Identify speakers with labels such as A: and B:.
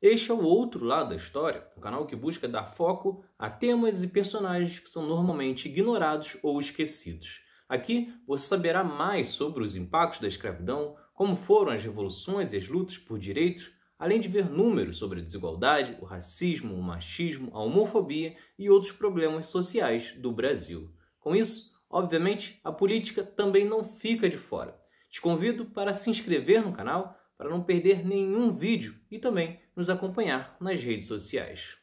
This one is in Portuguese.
A: Este é o outro lado da história, um canal que busca dar foco a temas e personagens que são normalmente ignorados ou esquecidos. Aqui você saberá mais sobre os impactos da escravidão, como foram as revoluções e as lutas por direitos, além de ver números sobre a desigualdade, o racismo, o machismo, a homofobia e outros problemas sociais do Brasil. Com isso, obviamente, a política também não fica de fora. Te convido para se inscrever no canal para não perder nenhum vídeo e também nos acompanhar nas redes sociais.